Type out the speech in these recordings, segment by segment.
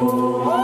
Oh.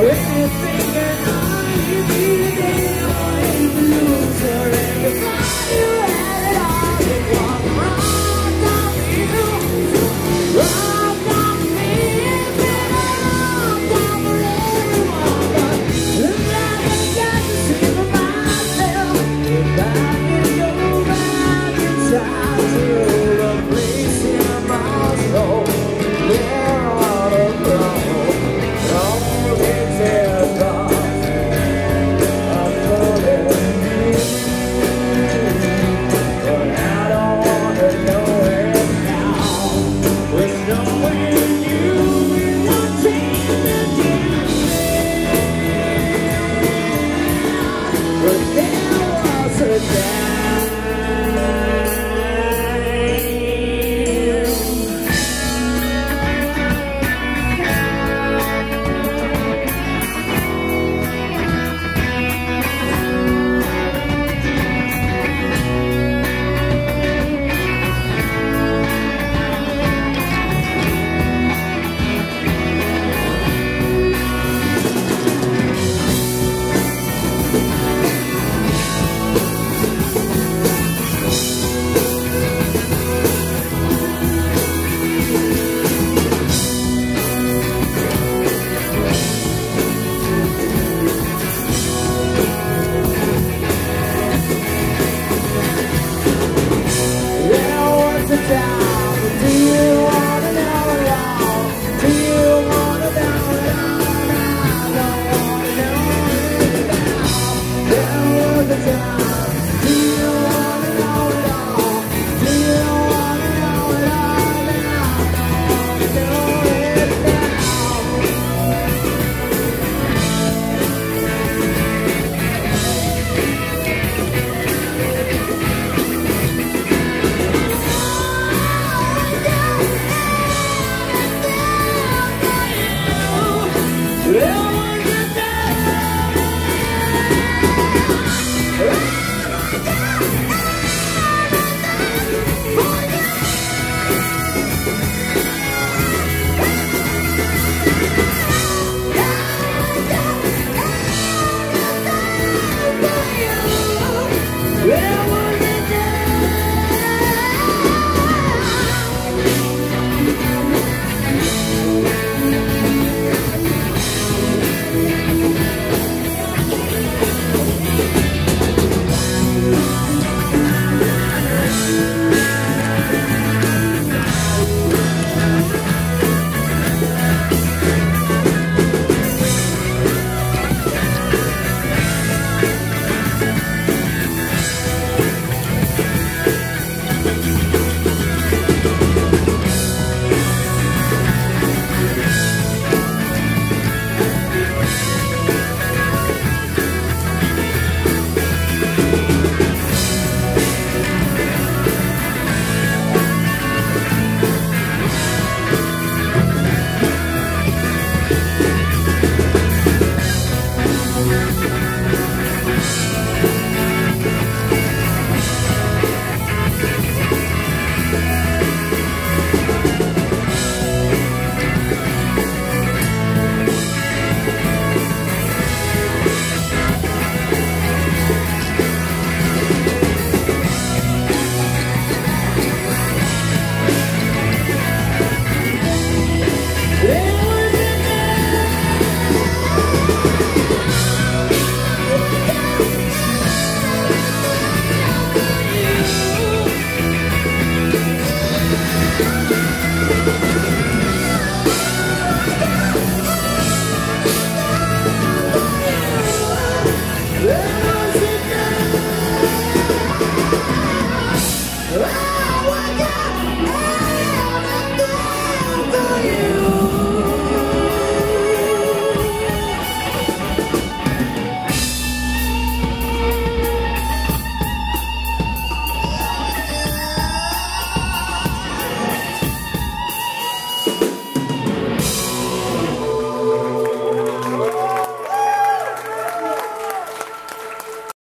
Foi